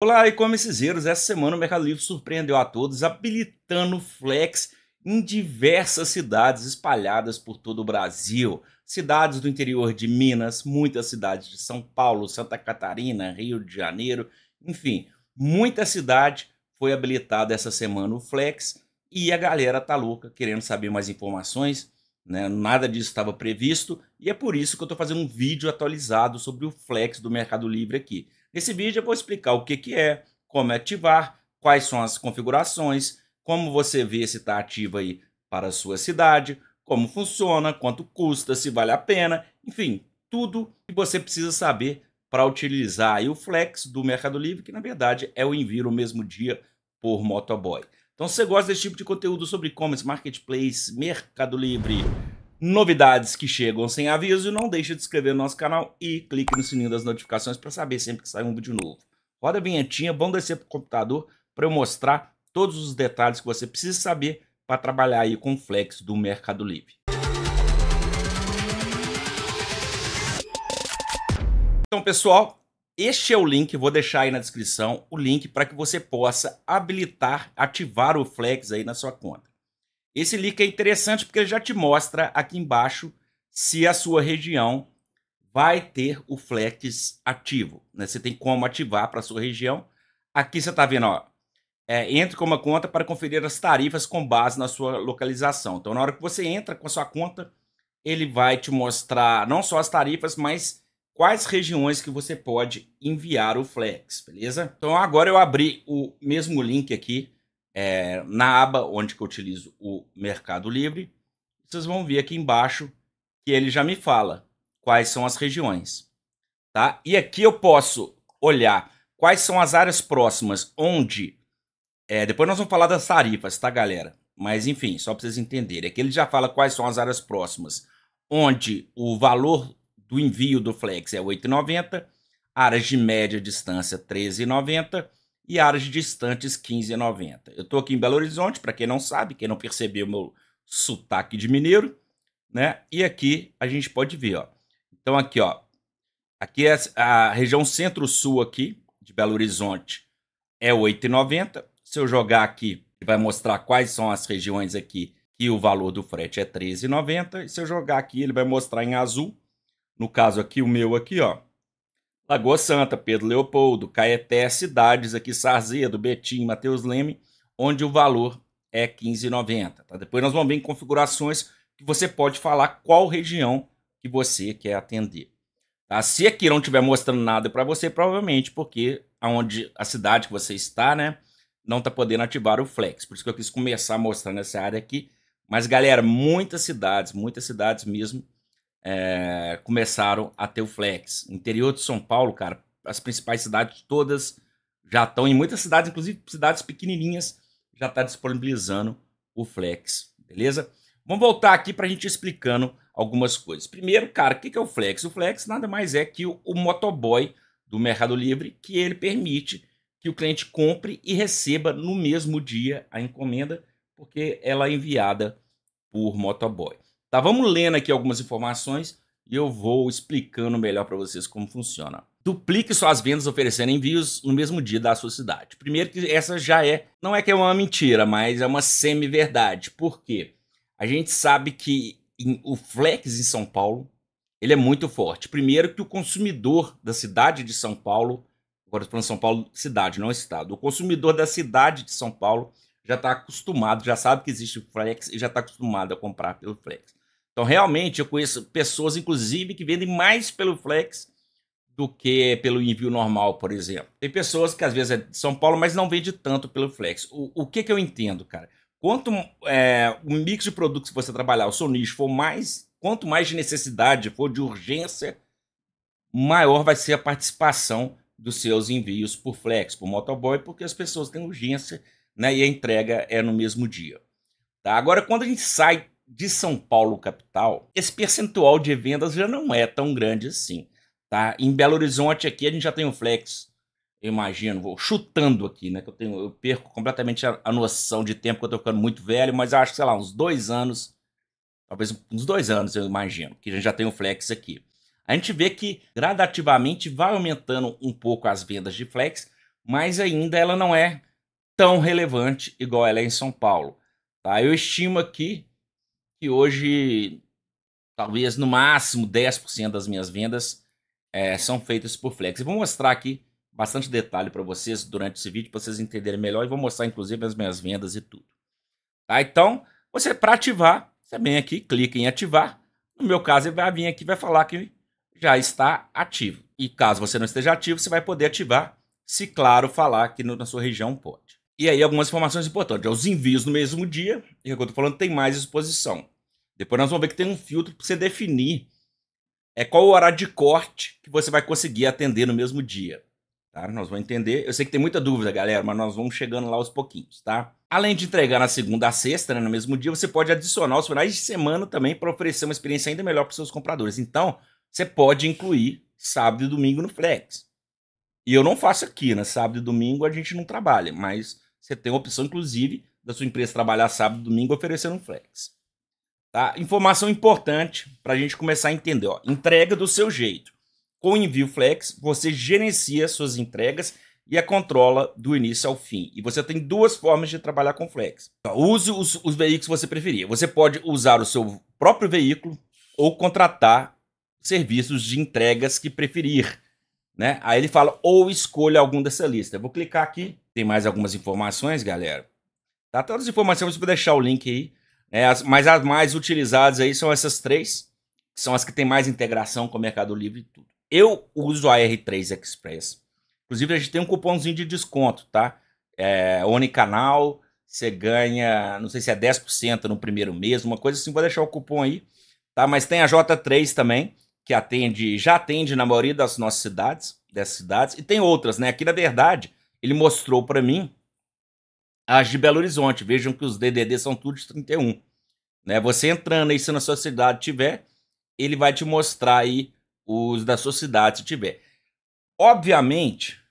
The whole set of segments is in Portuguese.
Olá, e-commerceiros! Essa semana o Mercado Livre surpreendeu a todos, habilitando Flex em diversas cidades espalhadas por todo o Brasil. Cidades do interior de Minas, muitas cidades de São Paulo, Santa Catarina, Rio de Janeiro, enfim, muita cidade foi habilitada essa semana o Flex e a galera tá louca querendo saber mais informações. Né? Nada disso estava previsto e é por isso que eu estou fazendo um vídeo atualizado sobre o Flex do Mercado Livre aqui. Nesse vídeo eu vou explicar o que, que é, como ativar, quais são as configurações, como você vê se está ativo aí para a sua cidade, como funciona, quanto custa, se vale a pena, enfim, tudo que você precisa saber para utilizar o Flex do Mercado Livre, que na verdade é o envio no mesmo dia por motoboy. Então, se você gosta desse tipo de conteúdo sobre e-commerce, marketplace, Mercado Livre, novidades que chegam sem aviso, não deixe de se inscrever no nosso canal e clique no sininho das notificações para saber sempre que sai um vídeo novo. Roda a vinhetinha, vamos descer para o computador para eu mostrar todos os detalhes que você precisa saber para trabalhar aí com o Flex do Mercado Livre. Então, pessoal, este é o link, vou deixar aí na descrição o link para que você possa habilitar, ativar o Flex aí na sua conta. Esse link é interessante porque ele já te mostra aqui embaixo se a sua região vai ter o Flex ativo. Né? Você tem como ativar para a sua região. Aqui você está vendo, ó, é, entre com uma conta para conferir as tarifas com base na sua localização. Então, na hora que você entra com a sua conta, ele vai te mostrar não só as tarifas, mas quais regiões que você pode enviar o Flex, beleza? Então, agora eu abri o mesmo link aqui é, na aba onde que eu utilizo o Mercado Livre, vocês vão ver aqui embaixo que ele já me fala quais são as regiões. Tá? E aqui eu posso olhar quais são as áreas próximas onde... É, depois nós vamos falar das tarifas, tá, galera? Mas, enfim, só para vocês entenderem. Aqui ele já fala quais são as áreas próximas onde o valor do envio do Flex é R$ 8,90, áreas de média distância R$ 13,90 e áreas distantes 15,90. Eu estou aqui em Belo Horizonte, para quem não sabe, quem não percebeu meu sotaque de mineiro, né? E aqui a gente pode ver, ó. Então aqui, ó, aqui é a região centro-sul aqui de Belo Horizonte é 8,90. Se eu jogar aqui, vai mostrar quais são as regiões aqui que o valor do frete é 13,90. E se eu jogar aqui, ele vai mostrar em azul. No caso aqui, o meu aqui, ó, Lagoa Santa, Pedro Leopoldo, Caeté, cidades aqui, Sarzedo, Betim, Mateus Leme, onde o valor é 15,90. Tá? Depois nós vamos ver em configurações que você pode falar qual região que você quer atender. Tá? Se aqui não estiver mostrando nada para você, provavelmente porque aonde a cidade que você está, né, não está podendo ativar o Flex. Por isso que eu quis começar mostrando essa área aqui. Mas, galera, muitas cidades, muitas cidades mesmo, é, começaram a ter o flex. Interior de São Paulo, cara, as principais cidades todas já estão, em muitas cidades, inclusive cidades pequenininhas, já está disponibilizando o flex, beleza? Vamos voltar aqui para a gente explicando algumas coisas. Primeiro, cara, o que é o flex? O flex nada mais é que o, o motoboy do Mercado Livre, que ele permite que o cliente compre e receba no mesmo dia a encomenda, porque ela é enviada por motoboy. Tá, vamos lendo aqui algumas informações e eu vou explicando melhor para vocês como funciona. Duplique suas vendas oferecendo envios no mesmo dia da sua cidade. Primeiro que essa já é, não é que é uma mentira, mas é uma semi-verdade. Por quê? A gente sabe que em, o Flex em São Paulo, ele é muito forte. Primeiro que o consumidor da cidade de São Paulo, agora estou falando São Paulo cidade, não estado, o consumidor da cidade de São Paulo já está acostumado, já sabe que existe o Flex e já está acostumado a comprar pelo Flex. Então, realmente, eu conheço pessoas, inclusive, que vendem mais pelo Flex do que pelo envio normal, por exemplo. Tem pessoas que às vezes é de São Paulo, mas não vende tanto pelo Flex. O, o que, que eu entendo, cara? Quanto é, o mix de produtos que você trabalhar, o seu nicho for mais, quanto mais de necessidade for, de urgência, maior vai ser a participação dos seus envios por Flex, por motoboy, porque as pessoas têm urgência né, e a entrega é no mesmo dia. Tá? Agora, quando a gente sai de São Paulo capital, esse percentual de vendas já não é tão grande assim, tá? Em Belo Horizonte aqui a gente já tem o flex, eu imagino, vou chutando aqui, né? Que eu tenho, eu perco completamente a, a noção de tempo que eu tô ficando muito velho, mas acho, sei lá, uns dois anos, talvez uns dois anos eu imagino, que a gente já tem o flex aqui. A gente vê que gradativamente vai aumentando um pouco as vendas de flex, mas ainda ela não é tão relevante igual ela é em São Paulo. Tá? Eu estimo aqui que hoje, talvez no máximo 10% das minhas vendas é, são feitas por Flex. Eu vou mostrar aqui bastante detalhe para vocês durante esse vídeo, para vocês entenderem melhor, e vou mostrar inclusive as minhas vendas e tudo. Tá? Então, você para ativar, você vem aqui, clica em ativar. No meu caso, ele vai vir aqui vai falar que já está ativo. E caso você não esteja ativo, você vai poder ativar, se claro, falar que no, na sua região pode. E aí, algumas informações importantes. Os envios no mesmo dia, e é eu estou falando, tem mais exposição. Depois nós vamos ver que tem um filtro para você definir é qual o horário de corte que você vai conseguir atender no mesmo dia. Tá? Nós vamos entender. Eu sei que tem muita dúvida, galera, mas nós vamos chegando lá aos pouquinhos, tá? Além de entregar na segunda a sexta, né, no mesmo dia, você pode adicionar os finais de semana também para oferecer uma experiência ainda melhor para os seus compradores. Então, você pode incluir sábado e domingo no Flex. E eu não faço aqui, né? Sábado e domingo a gente não trabalha, mas você tem a opção, inclusive, da sua empresa trabalhar sábado e domingo oferecendo um Flex. Tá? Informação importante para a gente começar a entender. Ó. Entrega do seu jeito. Com o envio Flex, você gerencia suas entregas e a controla do início ao fim. E você tem duas formas de trabalhar com Flex. Use os, os veículos que você preferir. Você pode usar o seu próprio veículo ou contratar serviços de entregas que preferir. Né? Aí ele fala, ou escolha algum dessa lista. Eu vou clicar aqui, tem mais algumas informações, galera. Tá? Todas as informações, vou deixar o link aí. É, as, mas as mais utilizadas aí são essas três, que são as que têm mais integração com o Mercado Livre e tudo. Eu uso a R3 Express. Inclusive, a gente tem um cupomzinho de desconto, tá? É, Unicanal, você ganha, não sei se é 10% no primeiro mês, uma coisa assim, vou deixar o cupom aí, tá? Mas tem a J3 também, que atende, já atende na maioria das nossas cidades, dessas cidades, e tem outras, né? Aqui, na verdade, ele mostrou para mim as de Belo Horizonte. Vejam que os DDD são tudo de 31. Né? Você entrando aí, se na sua cidade tiver, ele vai te mostrar aí os da sua cidade, se tiver. Obviamente,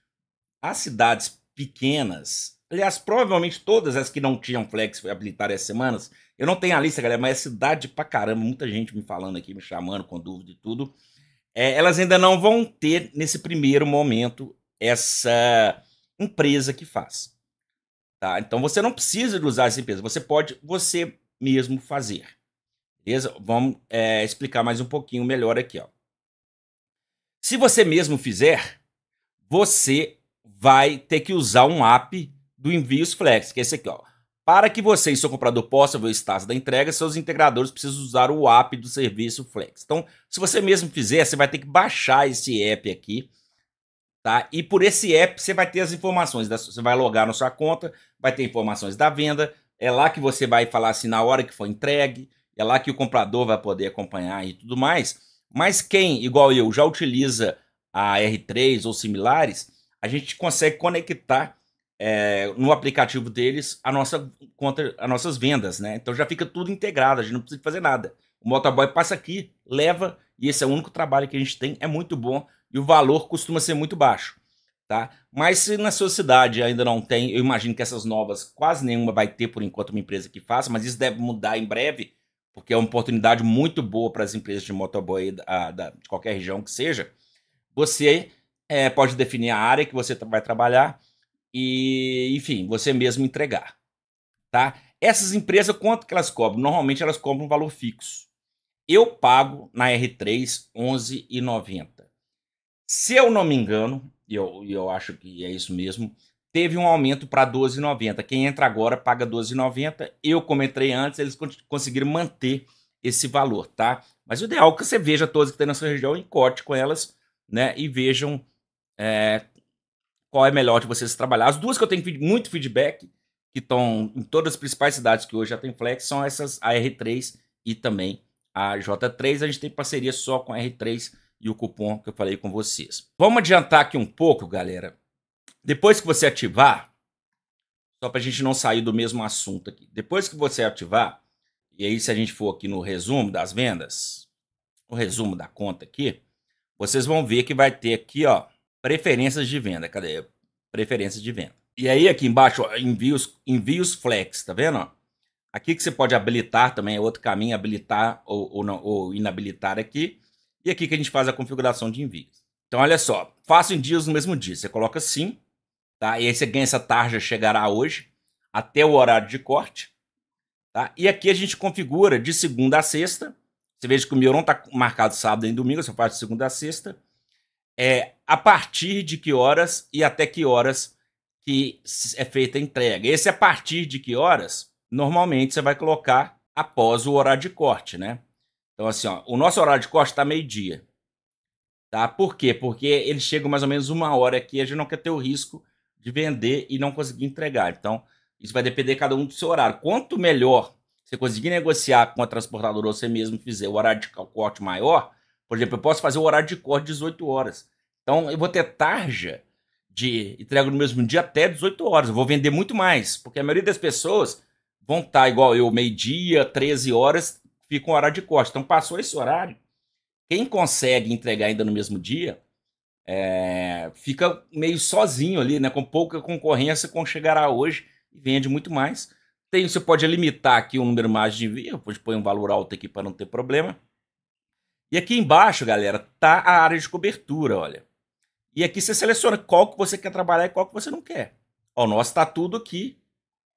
as cidades pequenas, aliás, provavelmente todas as que não tinham flex habilitar essas semanas, eu não tenho a lista, galera, mas é cidade pra caramba, muita gente me falando aqui, me chamando com dúvida e tudo. É, elas ainda não vão ter, nesse primeiro momento, essa empresa que faz. Tá? Então você não precisa usar essa empresa, você pode você mesmo fazer. Beleza? Vamos é, explicar mais um pouquinho melhor aqui. Ó. Se você mesmo fizer, você vai ter que usar um app do Envios Flex, que é esse aqui. Ó. Para que você e seu comprador possam ver o status da entrega, seus integradores precisam usar o app do serviço Flex. Então, se você mesmo fizer, você vai ter que baixar esse app aqui tá? E por esse app você vai ter as informações, você vai logar na sua conta, vai ter informações da venda, é lá que você vai falar assim na hora que for entregue, é lá que o comprador vai poder acompanhar e tudo mais. Mas quem, igual eu, já utiliza a R3 ou similares, a gente consegue conectar é, no aplicativo deles a nossa conta, as nossas vendas, né? Então já fica tudo integrado, a gente não precisa fazer nada. O motoboy passa aqui, leva, e esse é o único trabalho que a gente tem, é muito bom e o valor costuma ser muito baixo. Tá? Mas se na sua cidade ainda não tem, eu imagino que essas novas quase nenhuma vai ter por enquanto uma empresa que faça, mas isso deve mudar em breve, porque é uma oportunidade muito boa para as empresas de motoboy da, da, de qualquer região que seja. Você é, pode definir a área que você vai trabalhar e, enfim, você mesmo entregar. Tá? Essas empresas, quanto que elas cobram? Normalmente elas cobram um valor fixo. Eu pago na R3 11,90. Se eu não me engano, e eu, eu acho que é isso mesmo, teve um aumento para 12,90. Quem entra agora paga 12,90. Eu, como entrei antes, eles conseguiram manter esse valor, tá? Mas o ideal é que você veja todas que tem na sua região e corte com elas, né? E vejam é, qual é melhor de vocês trabalhar. As duas que eu tenho muito feedback, que estão em todas as principais cidades que hoje já tem Flex, são essas a R3 e também a J3. A gente tem parceria só com a R3 e o cupom que eu falei com vocês. Vamos adiantar aqui um pouco, galera. Depois que você ativar, só para a gente não sair do mesmo assunto aqui. Depois que você ativar, e aí se a gente for aqui no resumo das vendas, o resumo da conta aqui, vocês vão ver que vai ter aqui, ó, preferências de venda. Cadê? Preferências de venda. E aí aqui embaixo, ó, envios, envios flex, tá vendo? Ó? Aqui que você pode habilitar também, é outro caminho, habilitar ou, ou, não, ou inabilitar aqui. E aqui que a gente faz a configuração de envios. Então, olha só, faço envios no mesmo dia. Você coloca sim, Tá? E aí você ganha essa tarja, chegará hoje, até o horário de corte. Tá? E aqui a gente configura de segunda a sexta. Você veja que o meu não está marcado sábado nem domingo, só faz de segunda a sexta. É, a partir de que horas e até que horas que é feita a entrega. Esse a partir de que horas, normalmente você vai colocar após o horário de corte, né? Então, assim, ó, o nosso horário de corte está meio-dia. Tá? Por quê? Porque ele chega mais ou menos uma hora aqui, a gente não quer ter o risco de vender e não conseguir entregar. Então, isso vai depender de cada um do seu horário. Quanto melhor você conseguir negociar com a transportadora ou você mesmo fizer o horário de corte maior, por exemplo, eu posso fazer o horário de corte 18 horas. Então, eu vou ter tarja de entrega no mesmo dia até 18 horas. Eu vou vender muito mais, porque a maioria das pessoas vão estar tá igual eu, meio-dia, 13 horas, fica um horário de corte. Então passou esse horário, quem consegue entregar ainda no mesmo dia, é, fica meio sozinho ali, né? Com pouca concorrência, com chegará hoje e vende muito mais. Tem, você pode limitar aqui o número mais de envio, pode pôr um valor alto aqui para não ter problema. E aqui embaixo, galera, tá a área de cobertura, olha. E aqui você seleciona qual que você quer trabalhar e qual que você não quer. Ó, o nosso está tudo aqui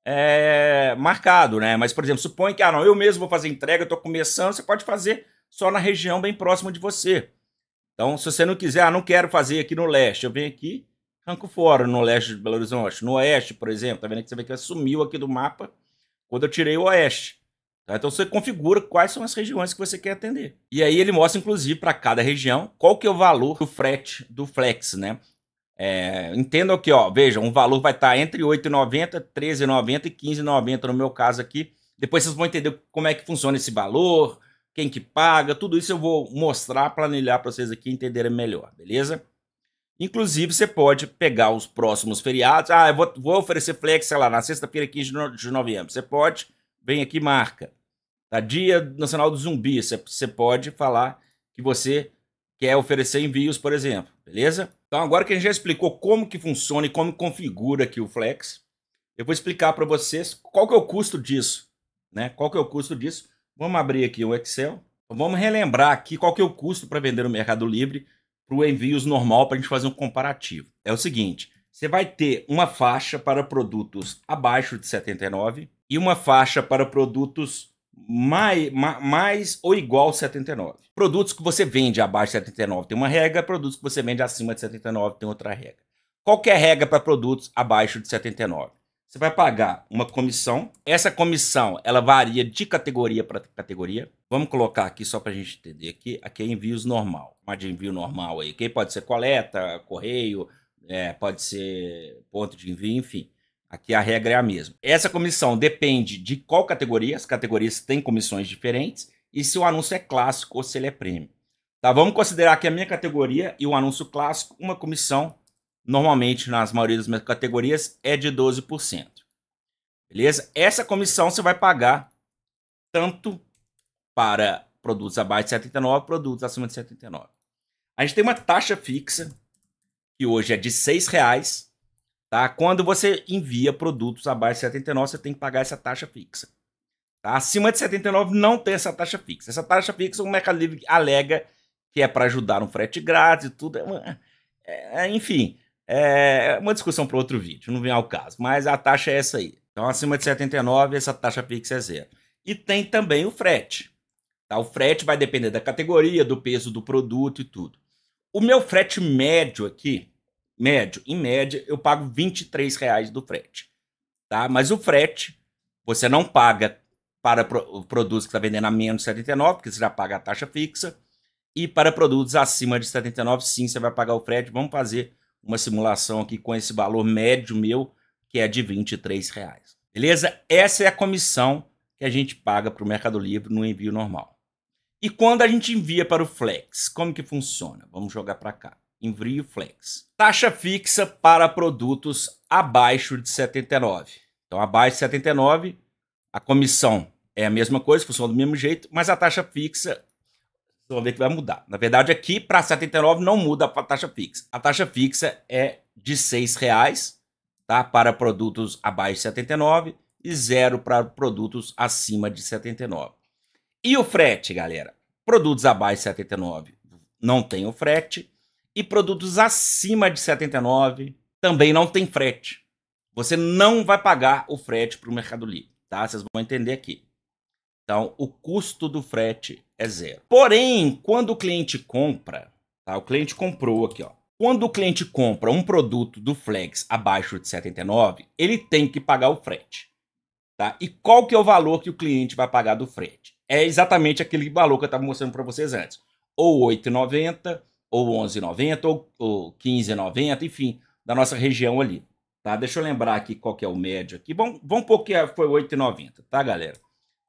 é, marcado, né? Mas, por exemplo, supõe que, ah, não, eu mesmo vou fazer entrega, eu estou começando, você pode fazer só na região bem próxima de você. Então, se você não quiser, ah, não quero fazer aqui no leste, eu venho aqui, arranco fora, no leste de Belo Horizonte. No oeste, por exemplo, tá vendo que você vê que sumiu aqui do mapa quando eu tirei o oeste. Tá? Então você configura quais são as regiões que você quer atender. E aí ele mostra, inclusive, para cada região, qual que é o valor do frete do Flex, né? É, entendam aqui, ó, vejam, um valor vai estar entre R$ 8,90, R$ 13,90 e R$ 15,90 no meu caso aqui. Depois vocês vão entender como é que funciona esse valor, quem que paga, tudo isso eu vou mostrar, planilhar para vocês aqui entenderem melhor, beleza? Inclusive, você pode pegar os próximos feriados. Ah, eu vou, vou oferecer flex, sei lá, na sexta-feira, 15 de novembro. Você pode, vem aqui marca. Tá? Dia Nacional do Zumbi, você pode falar que você quer oferecer envios, por exemplo, beleza? Então agora que a gente já explicou como que funciona e como configura aqui o Flex, eu vou explicar para vocês qual que é o custo disso, né? Qual que é o custo disso? Vamos abrir aqui o Excel. Vamos relembrar aqui qual que é o custo para vender no Mercado Livre para o envios normal para a gente fazer um comparativo. É o seguinte, você vai ter uma faixa para produtos abaixo de 79 e uma faixa para produtos mais, mais ou igual 79. Produtos que você vende abaixo de 79 tem uma regra, produtos que você vende acima de 79 tem outra regra. Qual a regra para produtos abaixo de 79? Você vai pagar uma comissão. Essa comissão ela varia de categoria para categoria. Vamos colocar aqui só para a gente entender aqui. Aqui é envios normal, mais de envio normal aí. Que pode ser coleta, correio, é, pode ser ponto de envio, enfim. Aqui a regra é a mesma. Essa comissão depende de qual categoria, as categorias têm comissões diferentes, e se o anúncio é clássico ou se ele é prêmio. Tá, vamos considerar que a minha categoria e o anúncio clássico, uma comissão, normalmente nas maioria das minhas categorias, é de 12%. Beleza? Essa comissão você vai pagar tanto para produtos abaixo de 79, produtos acima de 79. A gente tem uma taxa fixa, que hoje é de R$ reais Tá? Quando você envia produtos abaixo de 79, você tem que pagar essa taxa fixa. Tá? Acima de 79 não tem essa taxa fixa. Essa taxa fixa o Mercado Livre alega que é para ajudar um frete grátis e tudo. É uma, é, enfim, é uma discussão para outro vídeo, não vem ao caso. Mas a taxa é essa aí. Então, acima de 79, essa taxa fixa é zero. E tem também o frete. Tá? O frete vai depender da categoria, do peso do produto e tudo. O meu frete médio aqui, médio, em média, eu pago 23 reais do frete. Tá? Mas o frete, você não paga para pro, produtos que está vendendo a menos de 79, porque você já paga a taxa fixa. E para produtos acima de 79, sim, você vai pagar o frete. Vamos fazer uma simulação aqui com esse valor médio meu, que é de 23 reais. Beleza? Essa é a comissão que a gente paga para o Mercado Livre no envio normal. E quando a gente envia para o Flex, como que funciona? Vamos jogar para cá. Envio Flex. Taxa fixa para produtos abaixo de 79. Então, abaixo de 79, a comissão é a mesma coisa, funciona do mesmo jeito, mas a taxa fixa, vocês vão ver que vai mudar. Na verdade, aqui para 79 não muda a taxa fixa. A taxa fixa é de R$ reais, tá? Para produtos abaixo de 79 e zero para produtos acima de 79. E o frete, galera? Produtos abaixo de 79 não tem o frete e produtos acima de 79 também não tem frete. Você não vai pagar o frete para o Mercado Livre, tá? Vocês vão entender aqui. Então, o custo do frete é zero. Porém, quando o cliente compra, tá? O cliente comprou aqui, ó. Quando o cliente compra um produto do Flex abaixo de 79, ele tem que pagar o frete. Tá? E qual que é o valor que o cliente vai pagar do frete? É exatamente aquele valor que eu estava mostrando para vocês antes. Ou 8,90, ou 11,90, ou, ou 15,90, enfim, da nossa região ali. Tá? Deixa eu lembrar aqui qual que é o médio aqui. Vamos, vamos pôr que foi 8,90, tá, galera?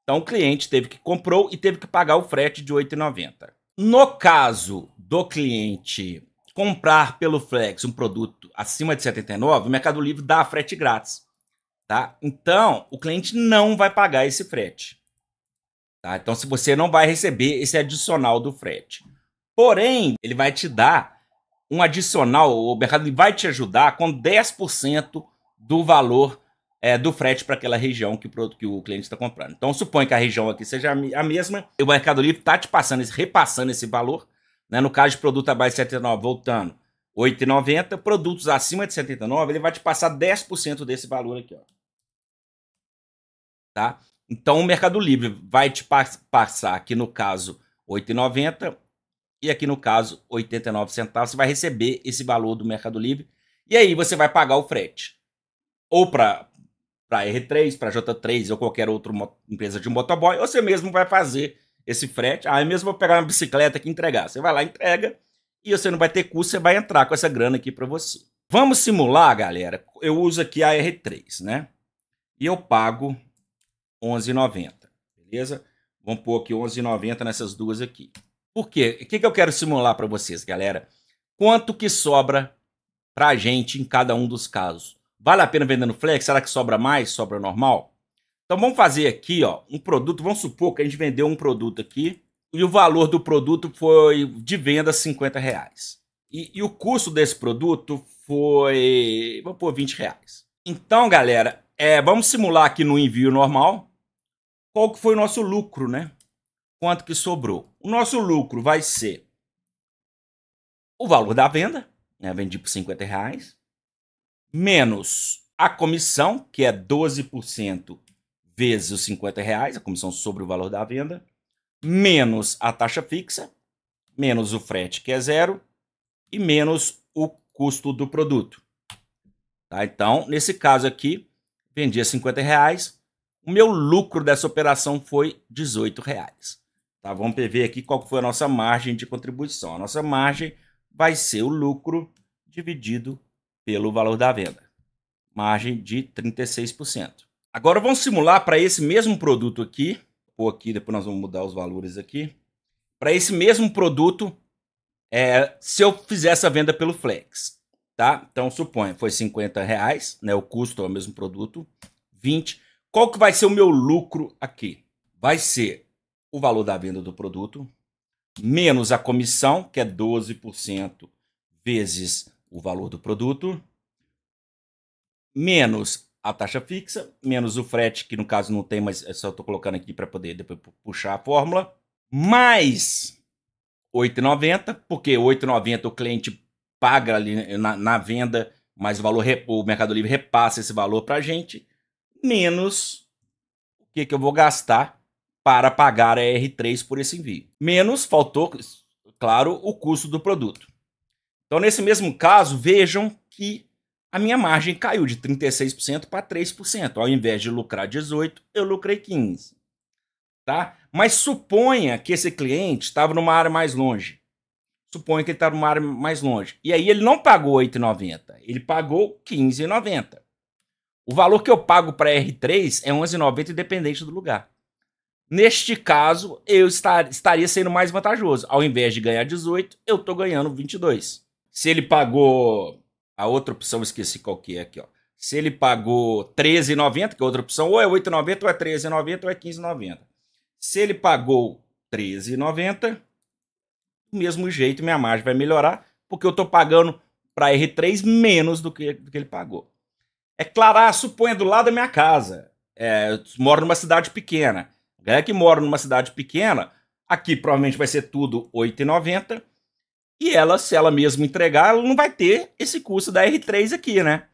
Então o cliente teve que comprou e teve que pagar o frete de 8,90. No caso do cliente comprar pelo Flex um produto acima de 79, o Mercado Livre dá frete grátis. Tá? Então, o cliente não vai pagar esse frete. Tá? Então, se você não vai receber esse adicional do frete. Porém, ele vai te dar um adicional, o Mercado vai te ajudar com 10% do valor é, do frete para aquela região que o, que o cliente está comprando. Então, suponha que a região aqui seja a mesma, e o Mercado Livre está te passando, repassando esse valor, né? No caso de produto abaixo de 79, voltando, 8,90. Produtos acima de 79, ele vai te passar 10% desse valor aqui, ó. Tá? Então o Mercado Livre vai te passar aqui no caso 8,90 e aqui no caso 89 centavos. Você vai receber esse valor do Mercado Livre e aí você vai pagar o frete. Ou para para R3, para J3 ou qualquer outra empresa de motoboy, ou você mesmo vai fazer esse frete. Aí mesmo vou pegar uma bicicleta aqui e entregar. Você vai lá, entrega, e você não vai ter custo, você vai entrar com essa grana aqui para você. Vamos simular, galera. Eu uso aqui a R3, né? E eu pago 11,90, beleza? Vamos pôr aqui 11,90 nessas duas aqui. Por quê? O que, que eu quero simular para vocês, galera? Quanto que sobra para a gente em cada um dos casos? Vale a pena vender no Flex? Será que sobra mais? Sobra normal? Então vamos fazer aqui, ó, um produto. Vamos supor que a gente vendeu um produto aqui e o valor do produto foi de venda 50 reais. E, e o custo desse produto foi, vamos pôr 20 reais. Então, galera, é, vamos simular aqui no envio normal qual que foi o nosso lucro, né? Quanto que sobrou? O nosso lucro vai ser o valor da venda, né? Vendi por 50 reais, menos a comissão, que é 12% vezes os 50 reais, a comissão sobre o valor da venda, menos a taxa fixa, menos o frete, que é zero, e menos o custo do produto. Tá? Então, nesse caso aqui, vendia 50 reais, o meu lucro dessa operação foi 18 reais. Tá? Vamos ver aqui qual foi a nossa margem de contribuição. A nossa margem vai ser o lucro dividido pelo valor da venda. Margem de 36%. Agora vamos simular para esse mesmo produto aqui, ou aqui, depois nós vamos mudar os valores aqui. Para esse mesmo produto, é, se eu fizesse a venda pelo Flex, tá? Então suponha, foi 50 reais, né? O custo é o mesmo produto, 20. Qual que vai ser o meu lucro aqui? Vai ser o valor da venda do produto, menos a comissão, que é 12% vezes o valor do produto, menos a taxa fixa, menos o frete, que no caso não tem, mas é só estou colocando aqui para poder depois puxar a fórmula, mais 8,90, porque 8,90 o cliente paga ali na, na, venda, mas o valor o Mercado Livre repassa esse valor para a gente, menos o que, que eu vou gastar para pagar a R3 por esse envio. Menos, faltou, claro, o custo do produto. Então, nesse mesmo caso, vejam que a minha margem caiu de 36% para 3%. Ao invés de lucrar 18%, eu lucrei 15%. Tá? Mas suponha que esse cliente estava numa área mais longe. Suponha que ele estava numa área mais longe. E aí ele não pagou 8,90, ele pagou 15,90. O valor que eu pago para R3 é 11,90 independente do lugar. Neste caso, eu estar, estaria sendo mais vantajoso. Ao invés de ganhar 18, eu estou ganhando 22. Se ele pagou a outra opção, esqueci qual que é aqui, ó. Se ele pagou 13,90, que é outra opção, ou é 8,90, ou é 13,90, ou é 15,90. Se ele pagou 13,90, do mesmo jeito minha margem vai melhorar, porque eu estou pagando para R3 menos do que, do que ele pagou. É claro, ah, suponha do lado da minha casa. É, eu moro numa cidade pequena. A galera que mora numa cidade pequena, aqui provavelmente vai ser tudo 8,90 E ela, se ela mesmo entregar, ela não vai ter esse custo da R3 aqui, né?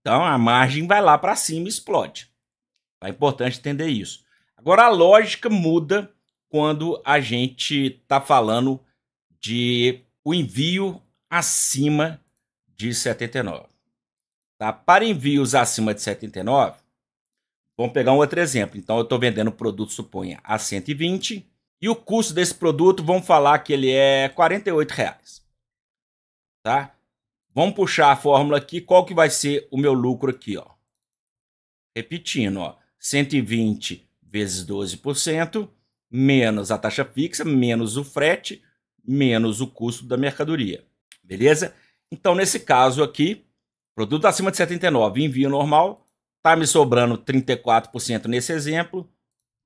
Então a margem vai lá para cima e explode. É importante entender isso. Agora a lógica muda quando a gente está falando de o envio acima de 79. Tá? Para envios acima de 79, vamos pegar um outro exemplo. Então eu estou vendendo o produto, suponha, a 120 e o custo desse produto, vamos falar que ele é 48 reais. Tá? Vamos puxar a fórmula aqui. Qual que vai ser o meu lucro aqui? Ó? Repetindo, ó, 120 vezes 12%, menos a taxa fixa, menos o frete, menos o custo da mercadoria. Beleza? Então, nesse caso aqui, produto acima de 79, envio normal, tá me sobrando 34% nesse exemplo,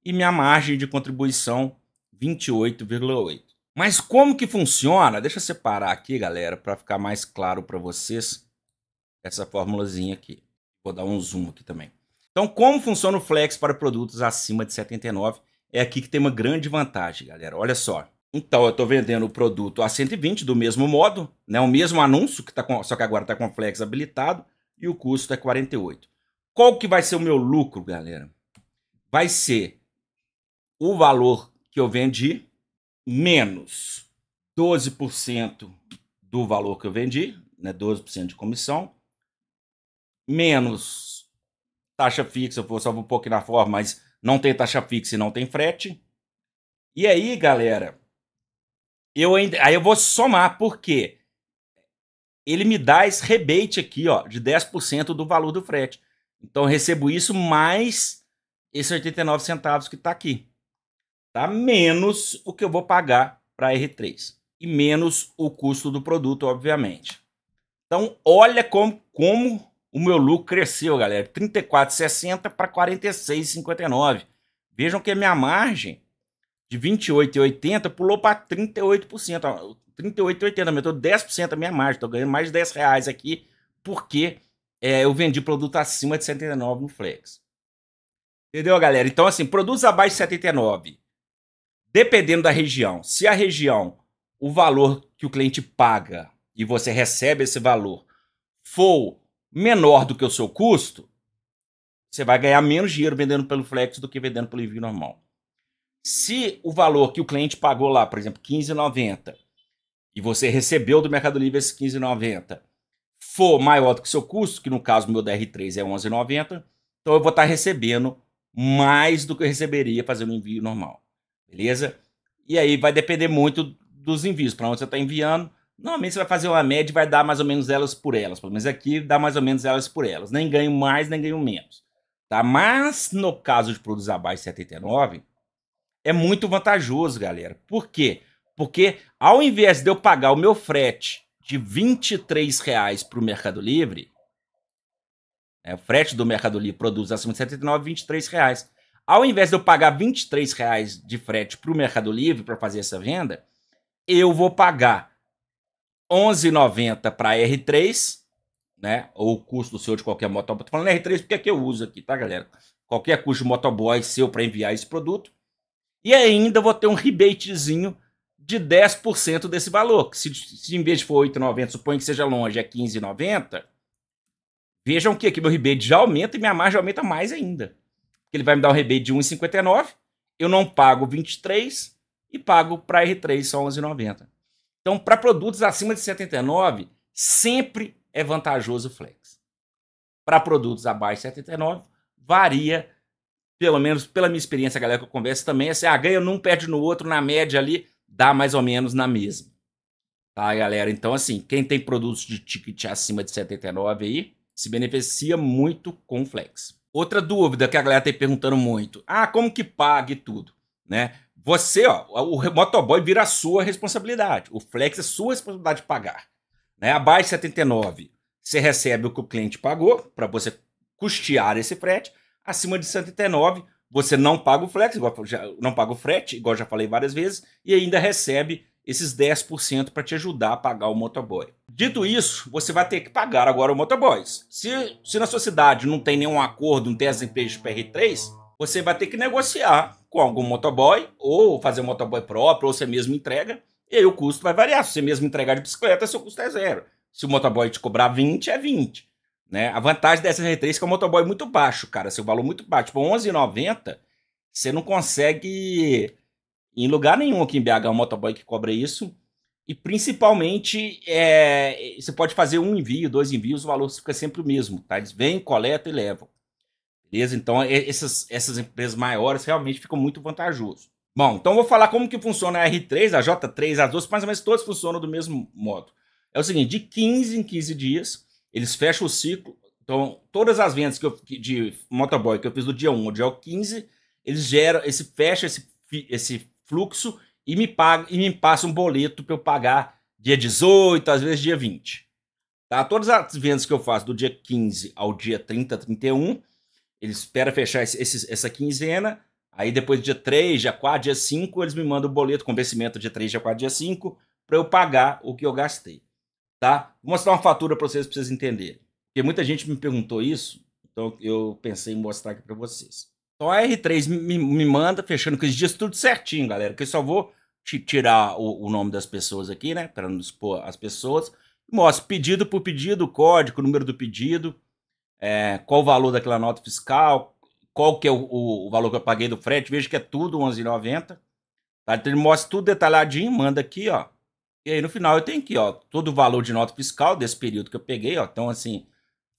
e minha margem de contribuição 28,8. Mas como que funciona? Deixa eu separar aqui, galera, para ficar mais claro para vocês essa formulazinha aqui. Vou dar um zoom aqui também. Então, como funciona o Flex para produtos acima de 79? É aqui que tem uma grande vantagem, galera. Olha só. Então, eu estou vendendo o produto a 120 do mesmo modo, né? O mesmo anúncio, que tá com, só que agora está com o Flex habilitado, e o custo é 48. Qual que vai ser o meu lucro, galera? Vai ser o valor que eu vendi, menos 12% do valor que eu vendi, né, 12% de comissão, menos taxa fixa, eu vou só um pouco na forma, mas não tem taxa fixa e não tem frete. E aí, galera, eu ainda, aí eu vou somar, porque ele me dá esse rebate aqui, ó, de 10% do valor do frete. Então recebo isso mais esses 89 centavos que está aqui tá? menos o que eu vou pagar para a R3 e menos o custo do produto, obviamente. Então, olha como, como o meu lucro cresceu, galera. 34,60 para 46,59. Vejam que a minha margem de 28,80 pulou para 38%. 38,80, aumentou 10% a minha margem. Estou ganhando mais de 10 reais aqui porque é, eu vendi produto acima de 79 no Flex. Entendeu, galera? Então, assim, produtos abaixo de 79 dependendo da região, se a região, o valor que o cliente paga e você recebe esse valor for menor do que o seu custo, você vai ganhar menos dinheiro vendendo pelo Flex do que vendendo pelo envio normal. Se o valor que o cliente pagou lá, por exemplo, 15,90 e você recebeu do Mercado Livre esse 15,90 for maior do que o seu custo, que no caso meu DR3 é 11,90, então eu vou estar recebendo mais do que eu receberia fazendo o envio normal. Beleza? E aí vai depender muito dos envios, para onde você está enviando. Normalmente você vai fazer uma média e vai dar mais ou menos elas por elas. Pelo menos aqui dá mais ou menos elas por elas. Nem ganho mais, nem ganho menos. Tá? Mas no caso de produtos abaixo de 79, é muito vantajoso, galera. Por quê? Porque ao invés de eu pagar o meu frete de 23 reais para o Mercado Livre, é, o frete do Mercado Livre produz acima de 79, 23 reais. Ao invés de eu pagar 23 reais de frete para o Mercado Livre para fazer essa venda, eu vou pagar 11,90 para R3, né? Ou o custo do seu de qualquer motoboy. Tô falando R3 porque é que eu uso aqui, tá, galera? Qualquer custo de motoboy seu para enviar esse produto. E ainda vou ter um rebatezinho de 10% desse valor. Se, se em vez de for 8,90, suponho que seja longe, é 15,90. Vejam que aqui meu rebate já aumenta e minha margem aumenta mais ainda ele vai me dar um rebate de 1,59, eu não pago 23 e pago para R3 só 11,90. Então, para produtos acima de 79, sempre é vantajoso o flex. Para produtos abaixo de 79, varia, pelo menos pela minha experiência, a galera que eu converso também, é assim, ah, ganha num, perde no outro, na média ali, dá mais ou menos na mesma. Tá, galera? Então, assim, quem tem produtos de ticket acima de 79 aí, se beneficia muito com o flex. Outra dúvida que a galera tá perguntando muito. Ah, como que paga e tudo, né? Você, ó, o motoboy vira a sua responsabilidade. O flex é sua responsabilidade de pagar. Né? Abaixo de 79, você recebe o que o cliente pagou para você custear esse frete. Acima de 79, você não paga o flex, igual, já, não paga o frete, igual já falei várias vezes, e ainda recebe esses 10% para te ajudar a pagar o motoboy. Dito isso, você vai ter que pagar agora o motoboys. Se, se na sua cidade não tem nenhum acordo, não tem as empresas de PR3, você vai ter que negociar com algum motoboy, ou fazer um motoboy próprio, ou você mesmo entrega, E aí o custo vai variar. Se você mesmo entregar de bicicleta, seu custo é zero. Se o motoboy te cobrar 20, é 20. Né? A vantagem dessa R3 é que o motoboy é muito baixo, cara. Seu valor muito baixo. Tipo, 11,90, você não consegue em lugar nenhum aqui em BH um motoboy que cobra isso. E principalmente, é, você pode fazer um envio, dois envios, o valor fica sempre o mesmo, tá? Eles vêm, coletam e levam. Beleza? Então, essas, essas empresas maiores realmente ficam muito vantajosos. Bom, então vou falar como que funciona a R3, a J3, as duas, mais ou menos todas funcionam do mesmo modo. É o seguinte, de 15 em 15 dias, eles fecham o ciclo. Então, todas as vendas que eu, de motoboy que eu fiz do dia 1 ao dia 15, eles geram, esse fecha esse, esse fluxo e me paga e me passa um boleto para eu pagar dia 18, às vezes dia 20. Tá? Todas as vendas que eu faço do dia 15 ao dia 30, 31, eles esperam fechar esse, esse, essa quinzena, aí depois dia 3, dia 4, dia 5, eles me mandam o boleto com vencimento dia 3, dia 4, dia 5, para eu pagar o que eu gastei. Tá? Vou mostrar uma fatura para vocês, para vocês entenderem. Porque muita gente me perguntou isso, então eu pensei em mostrar aqui para vocês. Então a R3 me, me manda, fechando com os dias tudo certinho, galera, que eu só vou tirar o, o, nome das pessoas aqui, né? Para não expor as pessoas. Mostra pedido por pedido, código, número do pedido, é, qual o valor daquela nota fiscal, qual que é o, o, valor que eu paguei do frete. Veja que é tudo R$11,90. Tá? Então ele mostra tudo detalhadinho, manda aqui, ó. E aí no final eu tenho aqui, ó, todo o valor de nota fiscal desse período que eu peguei, ó. Então assim,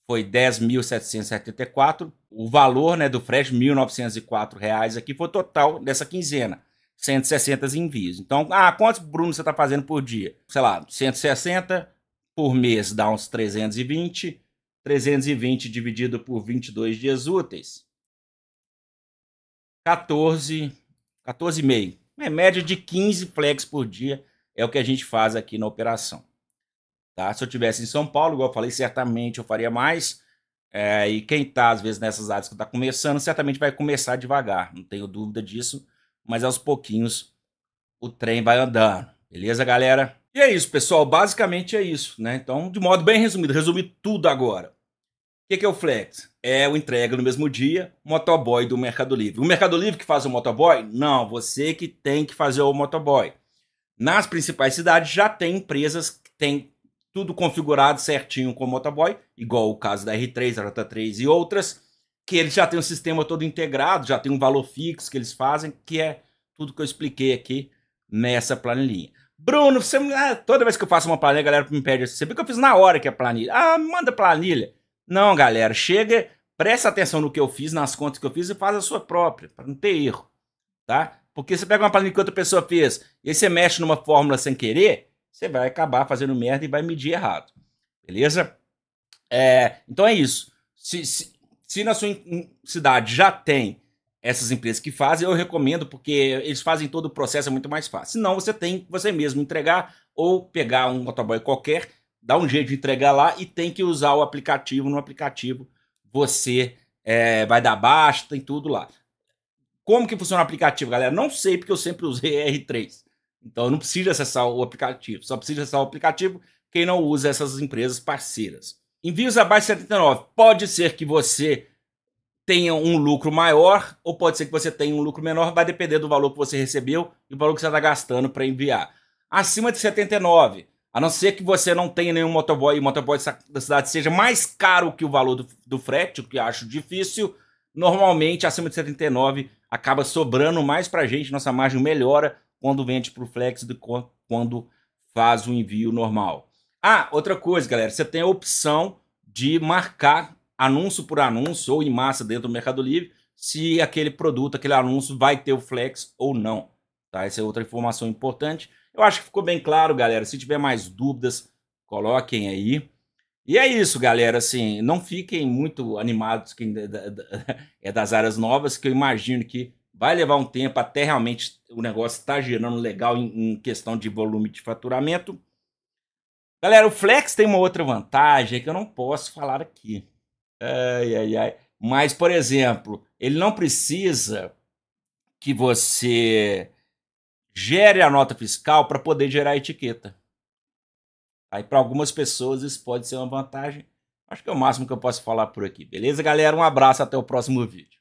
foi 10.774. O valor, né, do frete, 1.904 reais aqui foi o total dessa quinzena. 160 envios. Então, ah, quantos, Bruno, você está fazendo por dia? Sei lá, 160 por mês dá uns 320. 320 dividido por 22 dias úteis. 14, 14,5. É média de 15 flex por dia é o que a gente faz aqui na operação. Tá? Se eu tivesse em São Paulo, igual eu falei, certamente eu faria mais. É, e quem está, às vezes, nessas áreas que está começando, certamente vai começar devagar, não tenho dúvida disso mas aos pouquinhos o trem vai andando. Beleza, galera? E é isso, pessoal. Basicamente é isso, né? Então, de modo bem resumido, resumi tudo agora. O que é o Flex? É o entrega no mesmo dia, motoboy do Mercado Livre. O Mercado Livre que faz o motoboy? Não, você que tem que fazer o motoboy. Nas principais cidades já tem empresas que têm tudo configurado certinho com o motoboy, igual o caso da R3, a J3 e outras que eles já têm um sistema todo integrado, já tem um valor fixo que eles fazem, que é tudo que eu expliquei aqui nessa planilhinha. Bruno, você, ah, toda vez que eu faço uma planilha, a galera me pede assim, você viu que eu fiz na hora que é planilha. Ah, manda planilha. Não, galera, chega, presta atenção no que eu fiz, nas contas que eu fiz e faz a sua própria, para não ter erro, tá? Porque você pega uma planilha que outra pessoa fez e você mexe numa fórmula sem querer, você vai acabar fazendo merda e vai medir errado, beleza? É, então é isso. Se, se, se na sua cidade já tem essas empresas que fazem, eu recomendo, porque eles fazem todo o processo é muito mais fácil. Senão você tem que você mesmo entregar ou pegar um motoboy qualquer, dar um jeito de entregar lá e tem que usar o aplicativo. No aplicativo você é, vai dar baixa, tem tudo lá. Como que funciona o aplicativo, galera? Não sei, porque eu sempre usei R3. Então eu não preciso acessar o aplicativo. Só preciso acessar o aplicativo quem não usa essas empresas parceiras. Envios abaixo de 79. Pode ser que você tenha um lucro maior ou pode ser que você tenha um lucro menor, vai depender do valor que você recebeu e do valor que você está gastando para enviar. Acima de 79, a não ser que você não tenha nenhum motoboy e o motoboy da cidade seja mais caro que o valor do, do frete, o que acho difícil, normalmente acima de 79 acaba sobrando mais para a gente, nossa margem melhora quando vende para o Flex do que quando faz o envio normal. Ah, outra coisa, galera, você tem a opção de marcar anúncio por anúncio ou em massa dentro do Mercado Livre se aquele produto, aquele anúncio vai ter o flex ou não. Tá? Essa é outra informação importante. Eu acho que ficou bem claro, galera. Se tiver mais dúvidas, coloquem aí. E é isso, galera. Assim, não fiquem muito animados quem é das áreas novas, que eu imagino que vai levar um tempo até realmente o negócio estar tá girando legal em, em questão de volume de faturamento. Galera, o Flex tem uma outra vantagem que eu não posso falar aqui. Ai, ai, ai. Mas, por exemplo, ele não precisa que você gere a nota fiscal para poder gerar a etiqueta. Aí, para algumas pessoas, isso pode ser uma vantagem. Acho que é o máximo que eu posso falar por aqui. Beleza, galera? Um abraço, até o próximo vídeo.